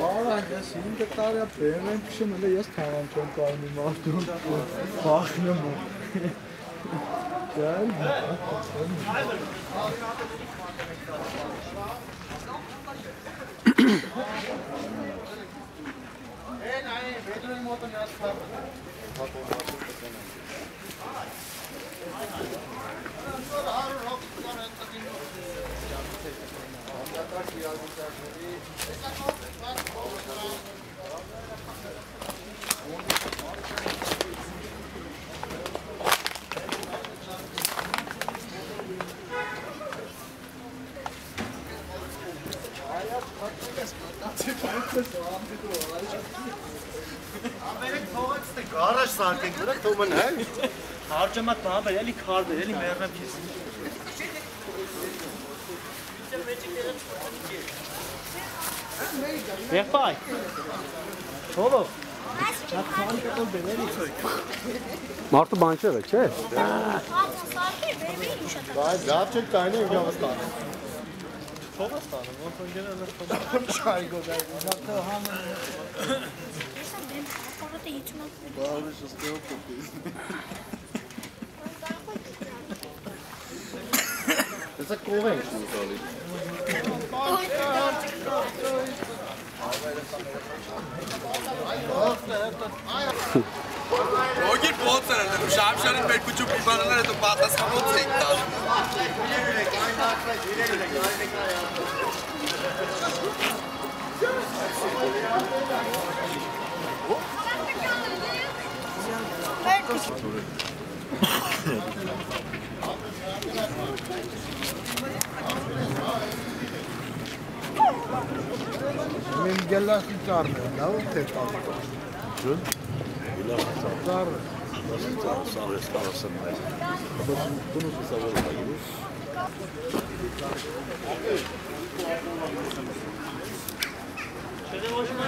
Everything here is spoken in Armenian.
Oh I guess dat that they are parents, so I just can't jump on him after fuck no Hey, nein, nicht, to. Գալ։ Էն այ բեդրոյի մոտը նա սփառ։ Գարաժ սարքենք վրա թող մնա։ Հարջամատ բան բեր, էլի քար բեր, էլի մեռնեմ քեզ։ Եղբայր։ Ո՞վ։ Մարդը բան չէ, չէ։ Բայց լավ չէ կայնի ու գավս տանը։ Ո՞վ է ստանում, ոնց ընկերն է Չայ գոդայ։ Հեսա կող ենք շուտ տալի։ Ոգիր փոցեր են դնում, շամշարին մեր քուչու պիպանները դու պատասխանոց եք տալ։ Մեն գելասի է, լավ թե Schön. Wie läuft das auch? Sarre. Das ist auch Sarre, Şöyle hoşuma.